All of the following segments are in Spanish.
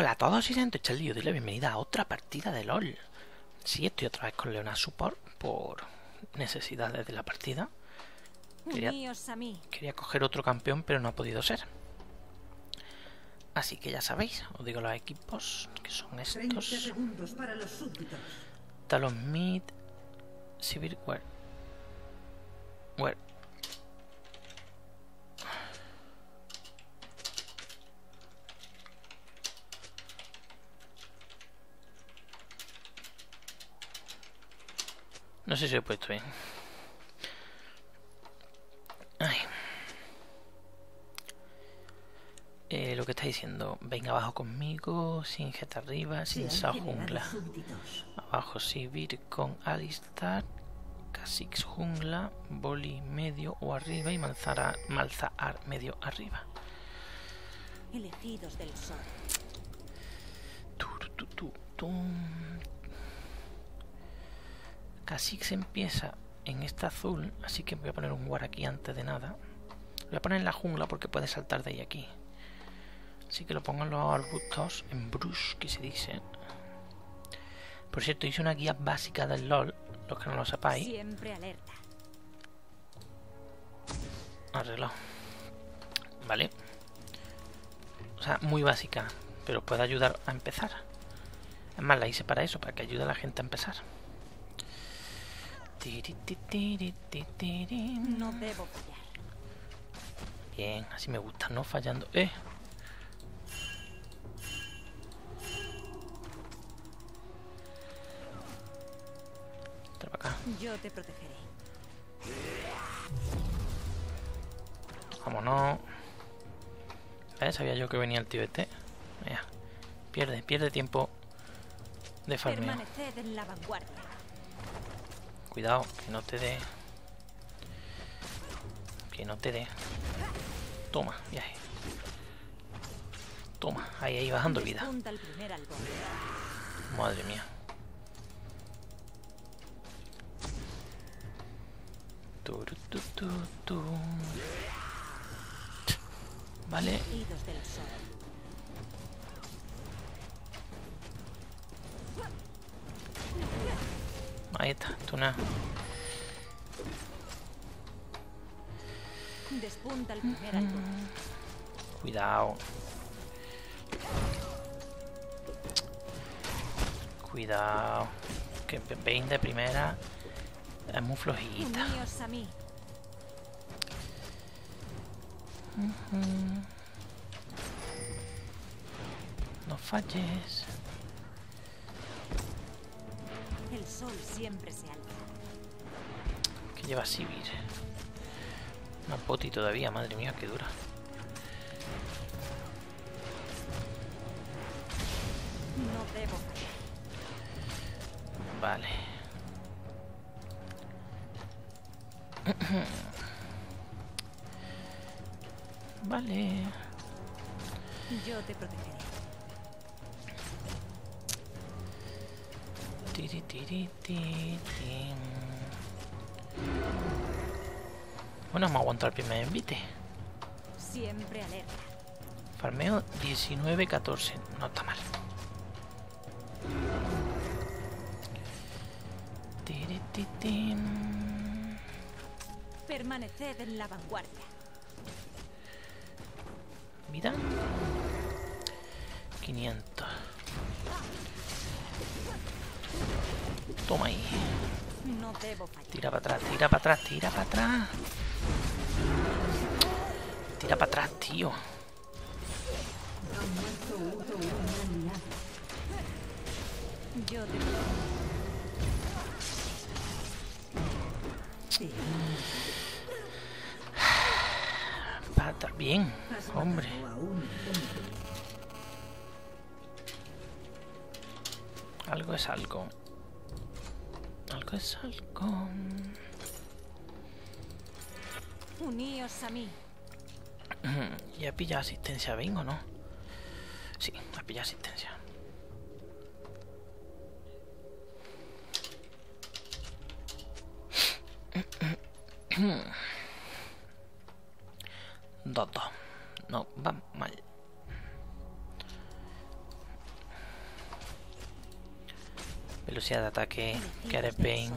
Hola a todos y sean el y doy la bienvenida a otra partida de LOL. Sí, estoy otra vez con Leona Support por necesidades de la partida. Quería, quería coger otro campeón, pero no ha podido ser. Así que ya sabéis, os digo los equipos que son estos. Talon Mid, Civil. Where No sé si he puesto bien. Eh, lo que está diciendo, venga abajo conmigo, sin Jet arriba, sin Sa jungla. Abajo Sivir con Alistar, Kha'Zix jungla, Boli medio o arriba y Malzahar, Malzahar medio arriba. Elegidos del sol. Se empieza en esta azul, así que voy a poner un war aquí antes de nada. Lo voy a poner en la jungla porque puede saltar de ahí aquí. Así que lo pongo en los arbustos, en brush, que se dice. Por cierto, hice una guía básica del LOL, los que no lo sepáis. Siempre alerta. Arreglado. Vale. O sea, muy básica, pero puede ayudar a empezar. Es más, la hice para eso, para que ayude a la gente a empezar. No debo fallar. Bien, así me gusta, no fallando. Eh. Yo te protegeré. Vámonos. ¿Eh? Sabía yo que venía el tío este. Mira. Pierde, pierde tiempo de farmeo. Permaneced en la vanguardia. Cuidado, que no te dé. Que no te dé. Toma, viaje. Toma, ahí, ahí, bajando vida. Madre mía. Vale. Ahí está, tuna. Despunta el primer mm. Cuidado. Cuidado. Que Pain de primera es muy flojita. No falles. Sol siempre se alza. Que lleva Sivir. Una poti todavía, madre mía, que dura. No debo Vale. vale. Yo te protegeré. Bueno, vamos a aguantar el primer envite. Siempre alerta. Farmeo 19-14. No está mal. Permaneced en la vanguardia. Vida. 500. Toma ahí. Tira para atrás, tira para atrás, tira para atrás. Tira para atrás, tío. Pata, bien, hombre. Algo es algo. Algo es algo. Uníos a mí. ¿Ya pilla asistencia ¿Ven o no? Sí, ha pillado asistencia. Dos, dos. No, va mal. Velocidad de ataque, que de pain.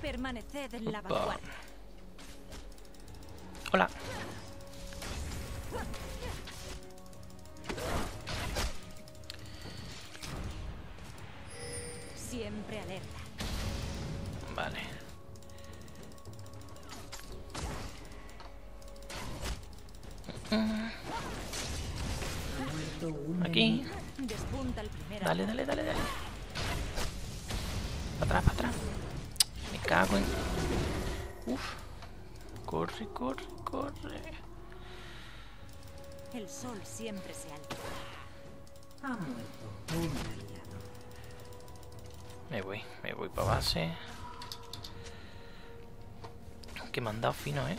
Permaneced en la vanguardia. Hola. Aquí. Dale, dale, dale, dale. Para atrás, para atrás. Me cago en... Uf. Corre, corre, corre. El sol siempre se alza. Ha muerto un aliado. Me voy, me voy para base. Que me han dado fino, ¿eh?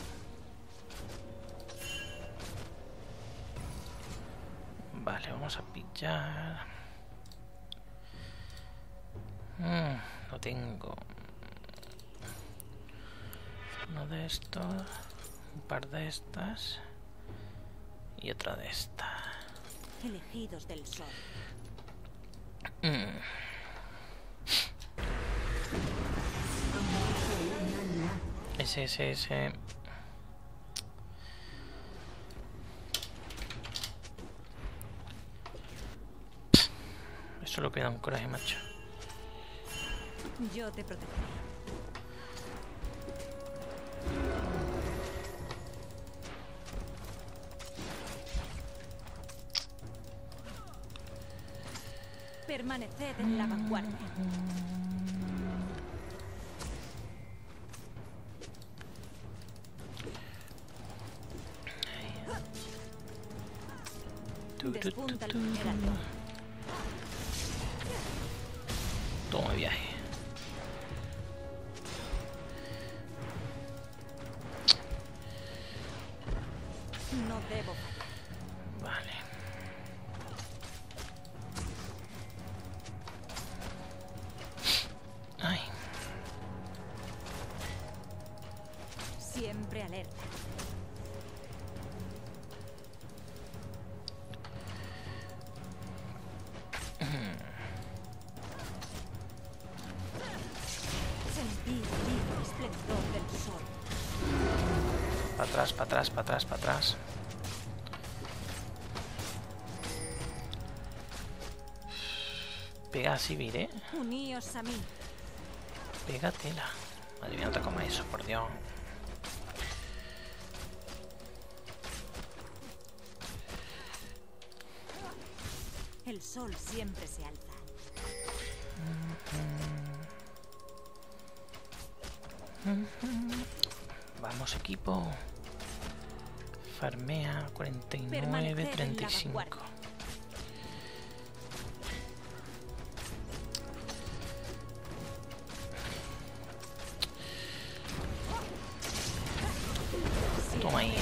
Vale, vamos a pillar. Mm, no tengo. Uno de estos. Un par de estas. Y otra de estas. Elegidos del sol. Mm. Ese, ese, ese. Eso lo que da un coraje, macho. Yo te protegeré. Permaneced en la vanguardia. Para atrás, para atrás, para atrás. Pega así, ¿eh? Uníos a mí. Pégatela. Madre mía, no te comas eso, por Dios. El sol siempre se alza. Vamos, equipo. Farmea 49, Permanecer en la 35. vanguardia. Toma ahí.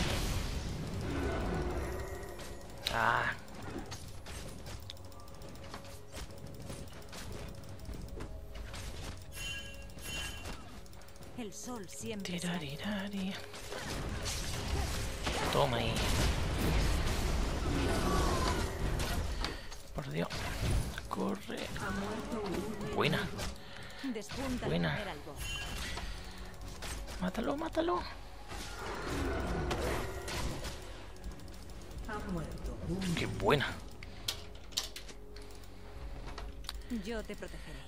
Ah. El sol siempre. Tirarirari. Toma ahí. Por Dios. Corre. Buena. Buena. Mátalo, mátalo. Ha muerto un Qué buena. Yo te protegeré.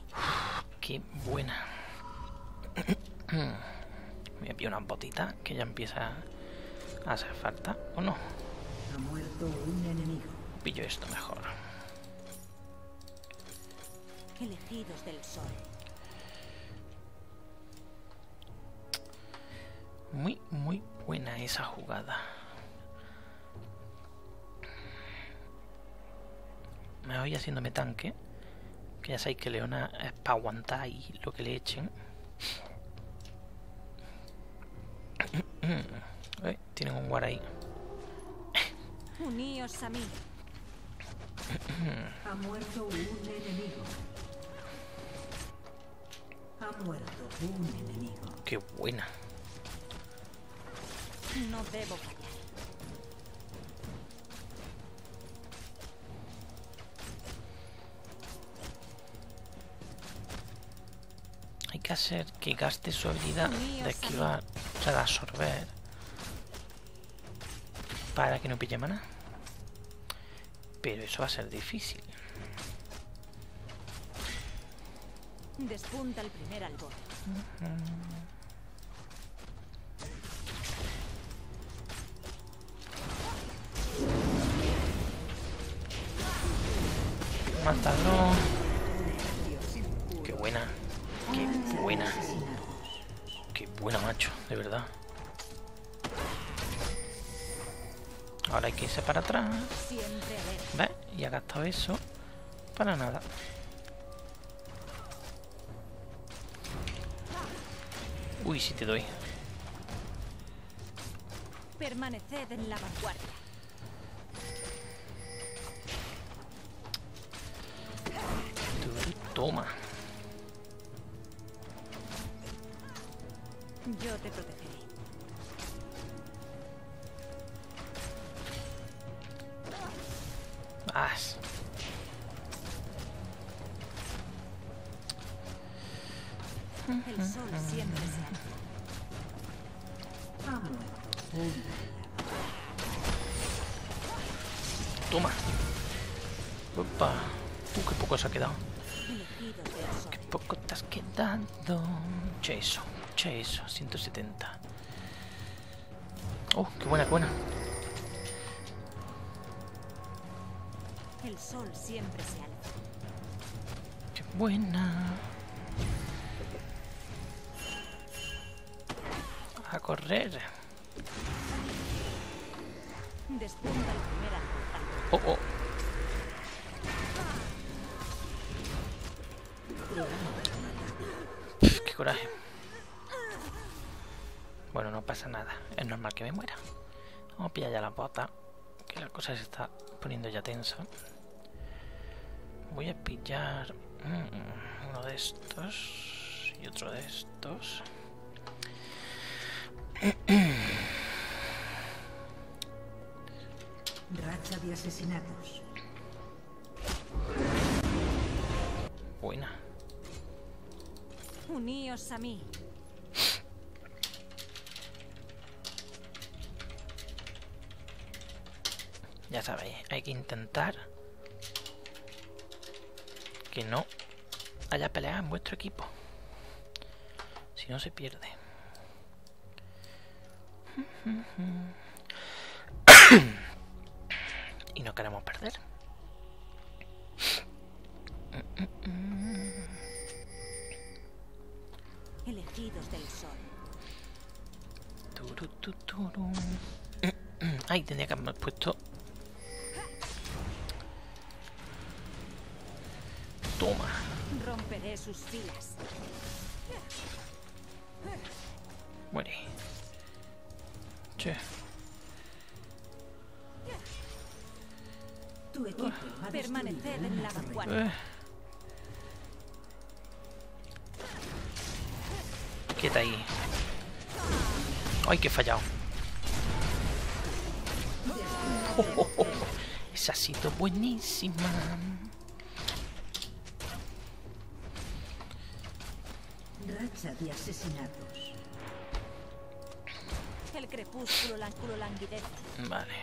Qué buena. Me voy a pillar unas botitas que ya empieza a hacer falta. ¿O no? ha muerto un enemigo. Pillo esto mejor. Elegidos del sol. Muy, muy buena esa jugada. Me voy haciéndome tanque. Que ya sabéis que Leona es para aguantar ahí lo que le echen. Eh, tienen un guard ahí. Uníos a mí. Ha muerto un enemigo. Ha muerto un enemigo. Qué buena. No debo fallar. Hay que hacer que gaste su habilidad de esquivar, o sea, de absorber. Para que no pille mana. Pero eso va a ser difícil. Despunta el primer albor. Mátalo. Eso para nada. Uy, si te doy. Permaneced en la vanguardia. El sol siempre se alza. Toma. Opa. Uh, qué poco se ha quedado. Qué poco te has quedado. Mucha eso, mucha eso. 170. Oh, qué buena, qué buena. El sol siempre se alza. Qué buena. Correr. Oh, oh. Pff, qué coraje. Bueno, no pasa nada. Es normal que me muera. Vamos a pillar ya la bota. Que la cosa se está poniendo ya tensa. Voy a pillar mm, uno de estos y otro de estos. Racha de asesinatos. Buena. Uníos a mí. Ya sabéis, hay que intentar que no haya peleas en vuestro equipo. Si no se pierde. y no queremos perder. Elegidos del sol. Turu, tu, turu. Ay, tenía que haber puesto. Toma. Romperé sus filas. Muere. Che. Tu equipo ha Permaneced destruido en la vanguardia. Eh. Quieta ahí. Ay, que he fallado. Oh, oh, oh. Esa ha sido buenísima. Racha de asesinatos. El crepúsculo lánculo languidece. Vale.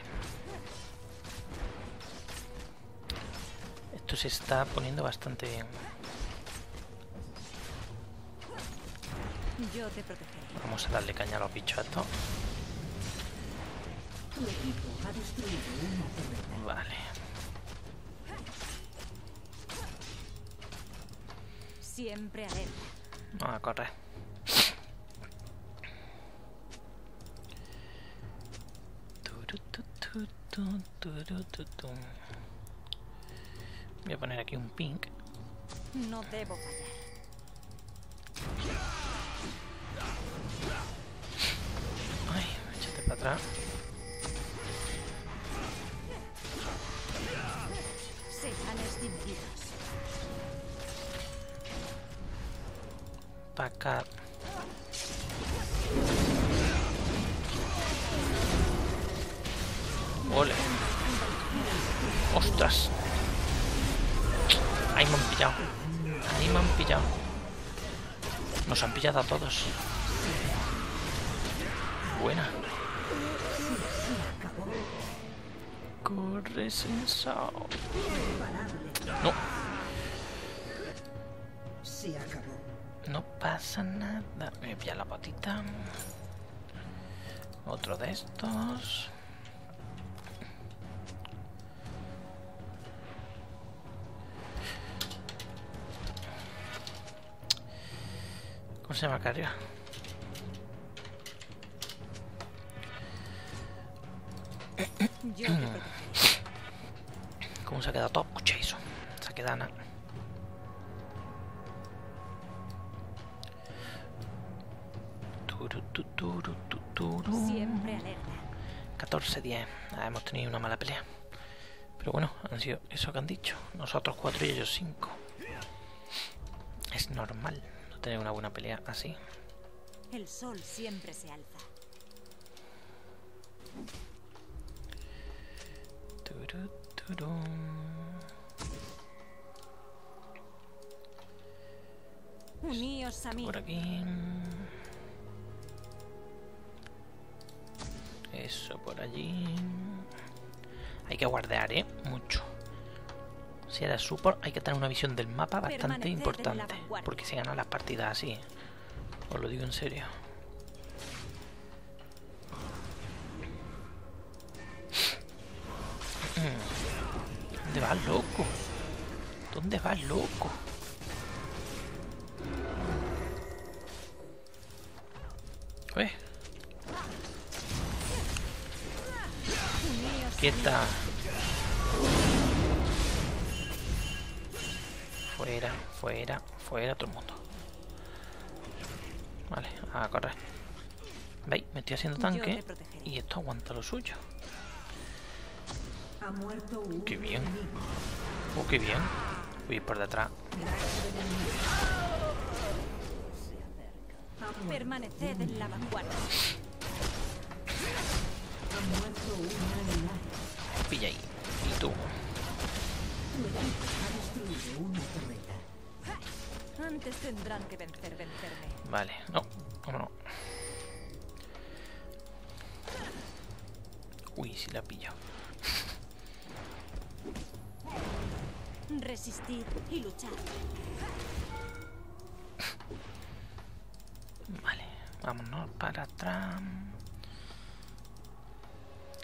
Esto se está poniendo bastante bien. Yo te protegeré. Vamos a darle caña a los bichos a. Vale. Siempre alerta. Vamos a correr. Turu, tu, tu, tu, turu, tu, tu. Voy a poner aquí un pink. No debo fallar. Ay, échate para atrás. Serán extinguidos. Para Ole. Ostras. Ahí me han pillado. Ahí me han pillado. Nos han pillado a todos. Buena. Corre, sensao. No, no pasa nada. Me voy a la patita. Otro de estos. Se te protegeré. ¿Cómo se ha quedado todo cuchillo? Se ha quedado nada. Siempre alerta. 14-10. Ah, hemos tenido una mala pelea. Pero bueno, han sido eso que han dicho. Nosotros 4 y ellos 5. Es normal no tener una buena pelea así. El sol siempre se alza. Turu, turu. Uníos a mí. Por aquí. Eso por allí. Hay que guardear, ¿eh? Mucho. Si eres support, hay que tener una visión del mapa bastante importante. Porque se ganan las partidas así. ¿eh? Os lo digo en serio. ¿Dónde vas, loco? ¿Dónde vas, loco? Ué, Uníos a Fuera, fuera, fuera todo el mundo. Vale, a correr. ¿Veis? Me estoy haciendo tanque y esto aguanta lo suyo. Ha muerto un Qué bien. Oh, qué bien. Voy por detrás. Permaneced en la vanguardia. Pilla ahí. Y tú. Destruido una torreta. Antes tendrán que vencer, vencerme. Vale, no, vámonos. Uy, si la pillo. Resistid y luchad. Vale, vámonos para atrás.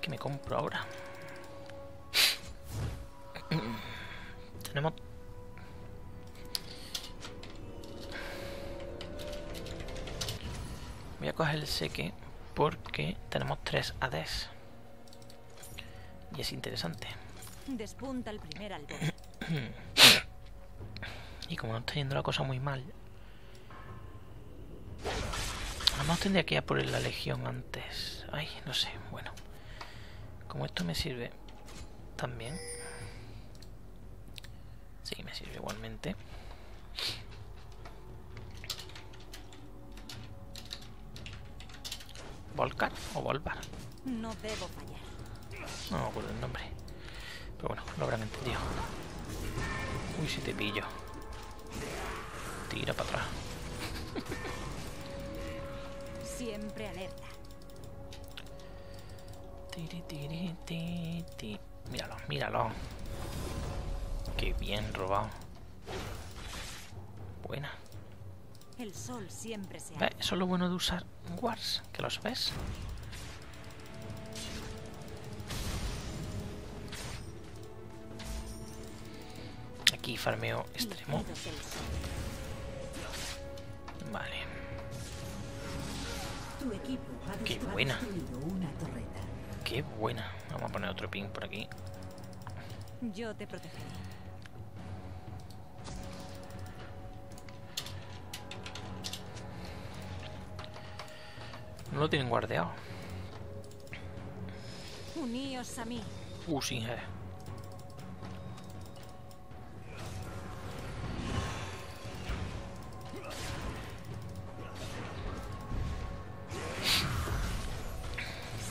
¿Qué me compro ahora? Tenemos... Voy a coger el seque porque tenemos tres ADs. Y es interesante. Despunta el primer. Y como no está yendo la cosa muy mal. A lo mejor tendría que ir a por la legión antes. Ay, no sé, bueno. Como esto me sirve también. Me sirve igualmente. ¿Volcar o Volvar? No debo fallar. No me acuerdo el nombre. Pero bueno, lo habrán entendido. Uy, si te pillo. Tira para atrás. Siempre alerta. Tiri, tiri, ti, ti. Míralo, míralo. Qué bien robado. Buena. El sol siempre se Ve, alza. Eso es lo bueno de usar Wars, que los ves. Aquí farmeo extremo. Vale. Qué buena. Qué buena. Vamos a poner otro ping por aquí. Yo te protegeré. No tienen guardeado. Uníos a mí. Uh, sí. Eh.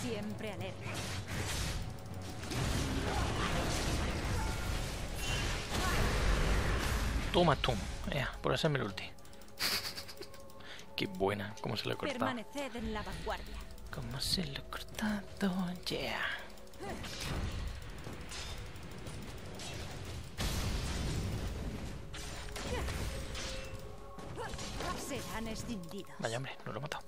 Siempre alerta. Toma tú. Ya, por hacerme el ulti. Qué buena, cómo se lo he cortado. Permaneced en la vanguardia. Cómo se lo he cortado. Yeah. Serán escindidos. Vaya hombre, no lo he matado.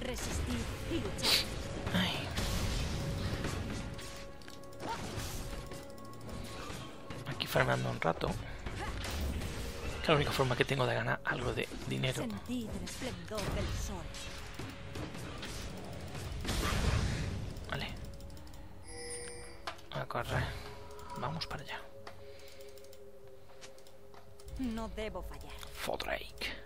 Resistir y luchar. Farmeando un rato. Es la única forma que tengo de ganar algo de dinero. Vale. A correr. Vamos para allá. No debo fallar. Fodrake.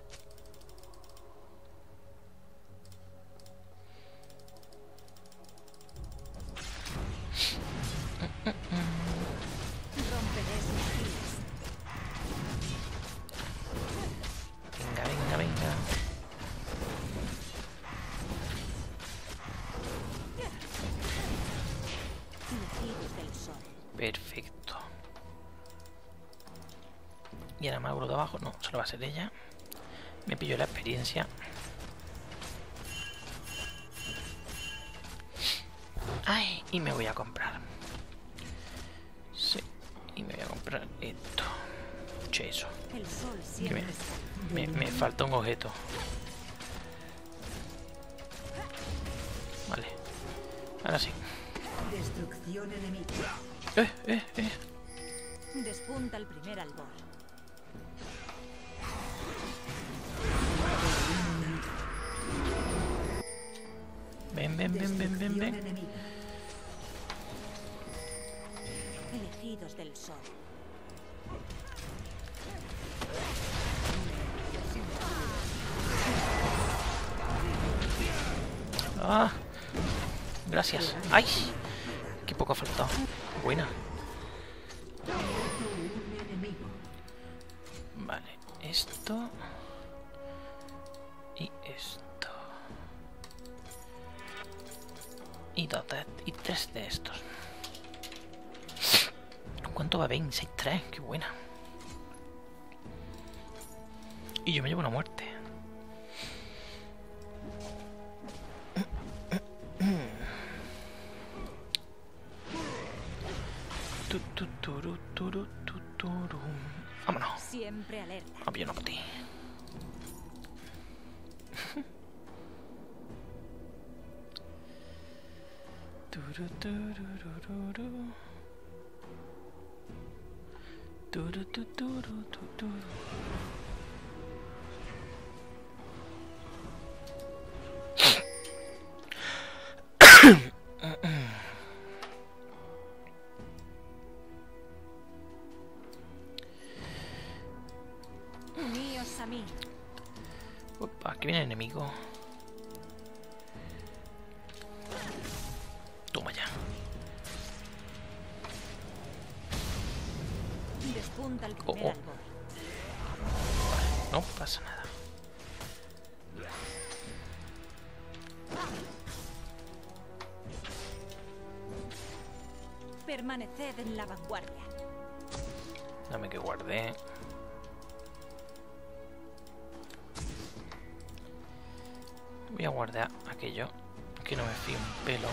Del sol. Perfecto. Y ahora Mauro de abajo. No, solo va a ser ella. Me pillo la experiencia. Ay, y me voy a comprar. Sí, y me voy a comprar esto. Che, eso. Que me, me, me falta un objeto. Vale. Ahora sí. Destrucción enemiga. Eh, eh, eh. Despunta el primer albor. Ven, ven, ven, ven, ven, ven. Elegidos del sol. Ah, gracias. ¡Ay! Qué poco ha faltado. Buena. Vale, esto. Y esto. Y, dos de- y tres de estos. ¿Cuánto va? 26-3. Qué buena. Y yo me llevo una muerte. Oh, oh. No pasa nada. Permaneced en la vanguardia. Dame que guarde. Voy a guardar aquello. Que no me fío un pelo.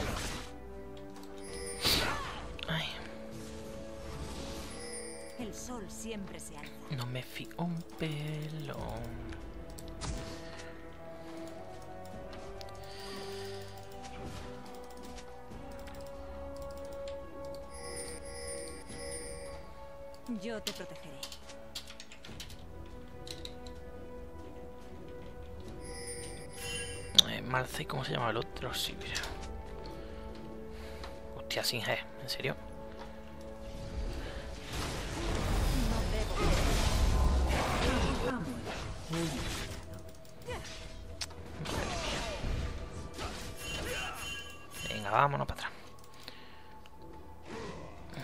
Sol siempre se alza. no me fío un pelo. Yo te protegeré. Eh, Marce, ¿cómo se llama el otro? Sí, mira. Hostia, sin G, ¿en serio? Venga, vámonos para atrás.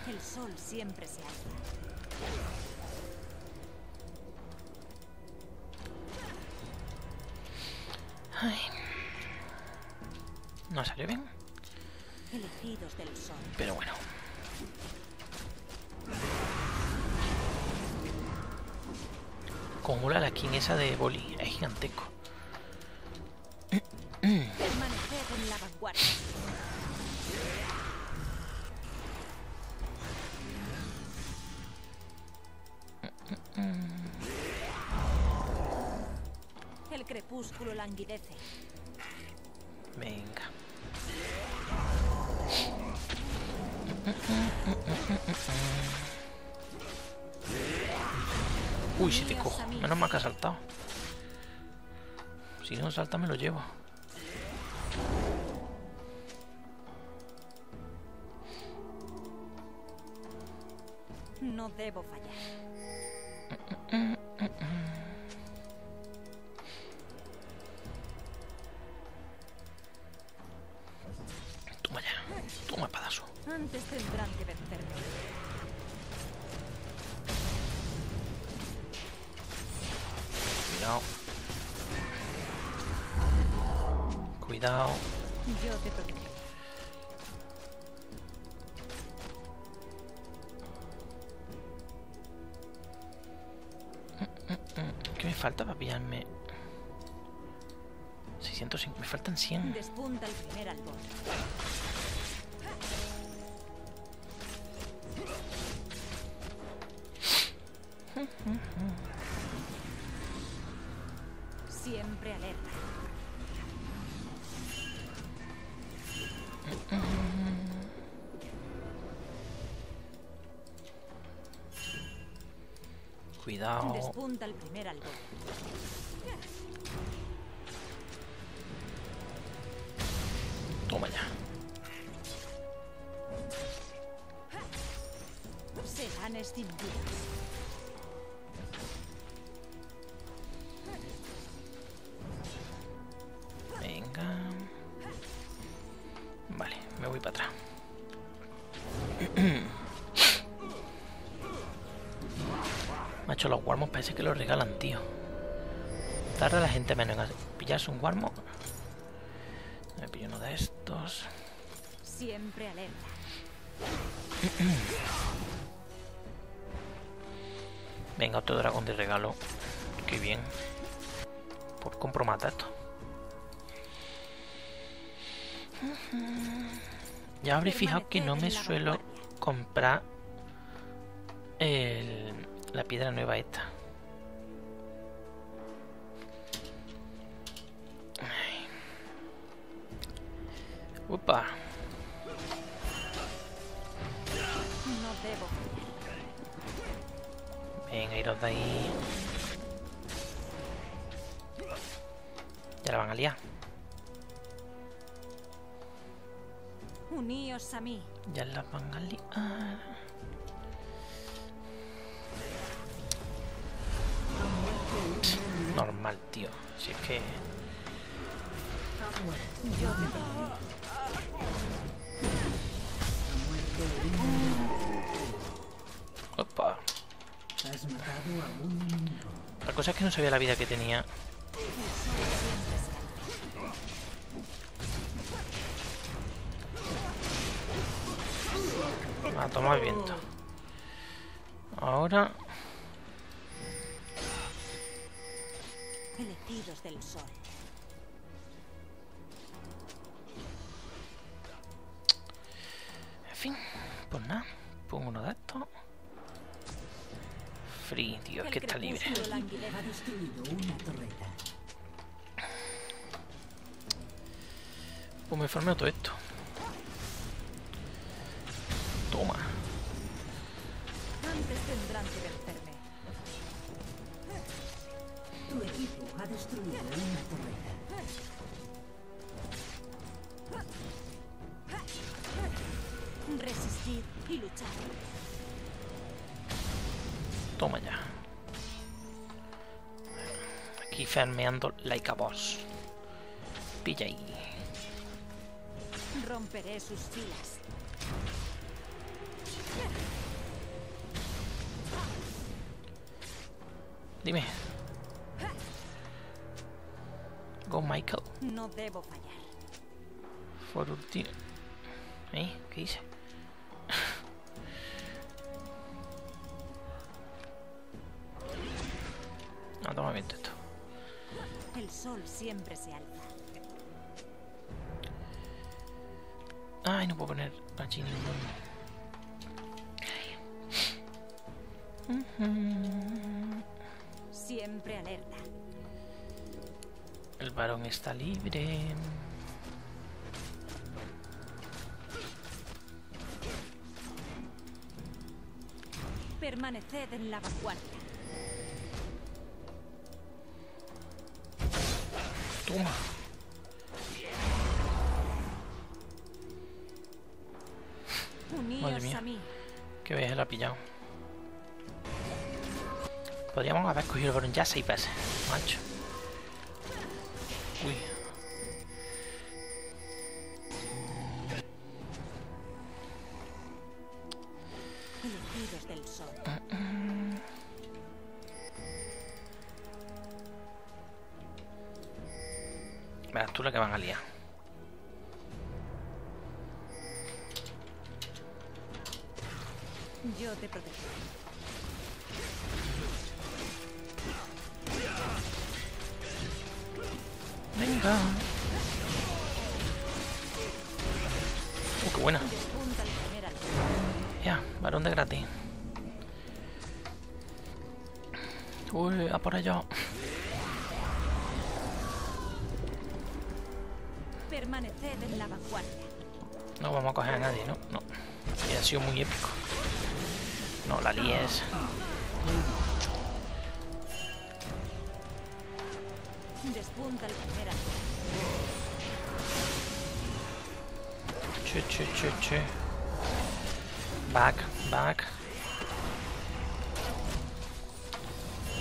El sol siempre se alza. Ay. No salió bien, Elegidos del sol. pero bueno. Como la skin esa de Boli, es gigantesco. Permanecer en la vanguardia. Crepúsculo languidece. Venga. Uy, si te cojo. Menos mal que ha saltado. Si no salta, me lo llevo. No debo fallar. Antes tendrán que vencerme. Cuidado. Cuidado. Yo te protegeré. ¿Qué me falta para pillarme? 605. Me faltan 100. Despunta el primer albor. Siempre alerta. Cuidado. Despunta el primer albor. Toma ya. Serán extinguidos. Los warmos parece que los regalan, tío. Tarda la gente menos en pillarse un warmo. Me pillo uno de estos. Siempre alerta. Venga, otro dragón de regalo. Qué bien. Por compromatar esto. Ya habréis fijado que no me suelo comprar el- la piedra nueva esta. Upa. No debo. Venga, iros de ahí. Ya la van a liar. Uníos a mí. Ya la van a liar. Tío. Es que... Opa. La cosa es que no sabía la vida que tenía. A tomar viento. Ahora... sol. En fin, pues nada. Pongo uno de estos. Free, tío, es que está libre. Pues me formé todo esto. Toma ya. Aquí farmeando like a boss. Pilla ahí. Romperé sus filas. Dime. Go Michael. No debo fallar. Último. ¿Eh? ¿Qué hice? Sol siempre se alza. Ay, no puedo poner allí ningún. Siempre alerta. El varón está libre. Permaneced en la vanguardia. Toma. Uníos mía. a mí. Que veas, la ha pillado. Podríamos haber cogido el varón ya seis veces, macho. Qué buena. Ya, varón de gratis. Uy, a por ello. Permaneced en la vanguardia. No vamos a coger a nadie, ¿no? No. Y ha sido muy épico. No, la líes. Despunta el primer Che, che, che, che. Back, back.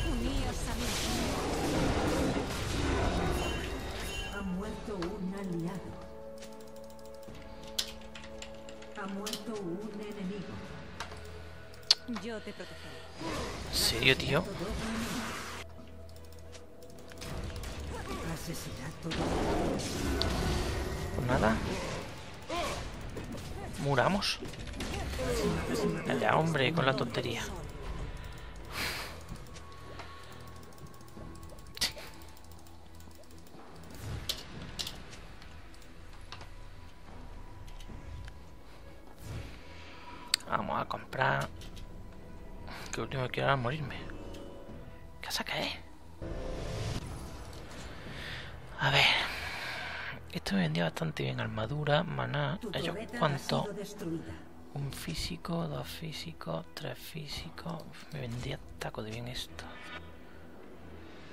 Uníos a mí. Ha muerto un aliado. Ha muerto un enemigo. Yo te protegeré. ¿En serio, tío? Muramos. Ya, hombre, con la tontería. Vamos a comprar. Que último quiero ahora morirme. ¿Qué saca, eh? Vendía bastante bien. Armadura, maná. ¿Ellos cuánto? Un físico, dos físicos, tres físicos. Me vendría taco de bien esto.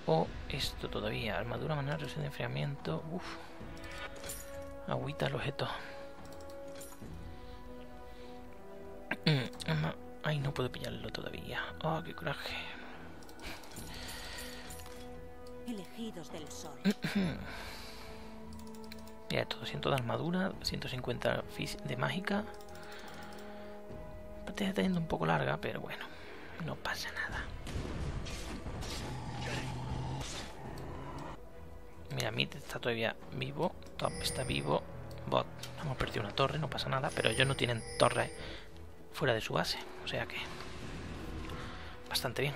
O esto todavía. Armadura, maná, resistencia de enfriamiento. Uf. Agüita al objeto. Mm, Ay, no puedo pillarlo todavía. Oh, qué coraje. Elegidos del sol. Mira, esto 200 de armadura, 150 fis- de mágica. La partida está yendo un poco larga, pero bueno, no pasa nada. Mira, Mid está todavía vivo, Top está vivo, Bot, hemos perdido una torre, no pasa nada, pero ellos no tienen torre fuera de su base, o sea que bastante bien.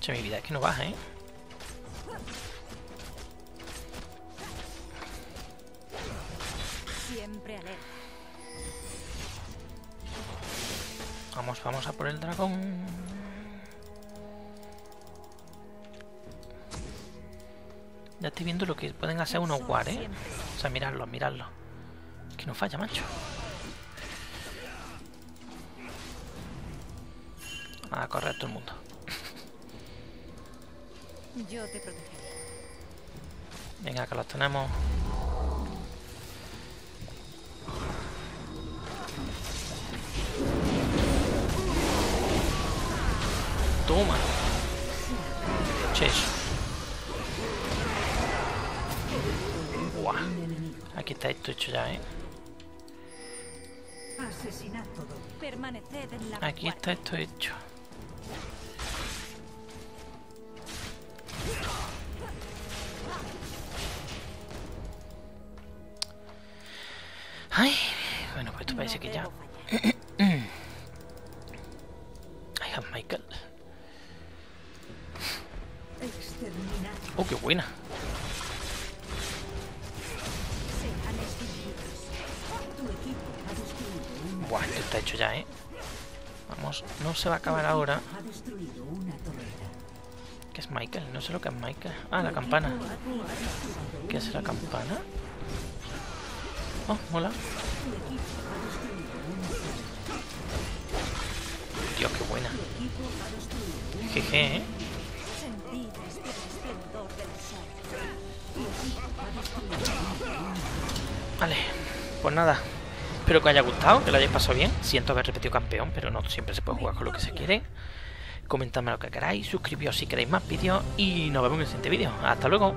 Che, mi vida es que no baja, ¿eh? Siempre alerta. Vamos, vamos a por el dragón. Ya estoy viendo lo que pueden hacer unos war, ¿eh? O sea, miradlo, miradlo. Que no falla, macho. A correr todo el mundo. Yo te protegeré. Venga, que los tenemos. Toma. Che, eso. Buah. Aquí está esto hecho ya, ¿eh? Asesinato doble. Permaneced en la Aquí está esto hecho. Parece que ya... have Michael. Oh, qué buena. Buah, esto está hecho ya, ¿eh? Vamos, no se va a acabar ahora. ¿Qué es Michael? No sé lo que es Michael. Ah, la campana. ¿Qué es la campana? Oh, mola. Dios, qué buena. Jeje, ¿eh? Vale, pues nada. Espero que os haya gustado, que lo hayáis pasado bien. Siento haber repetido campeón, pero no siempre se puede jugar con lo que se quiere. Comentadme lo que queráis, suscribíos si queréis más vídeos y nos vemos en el siguiente vídeo. Hasta luego.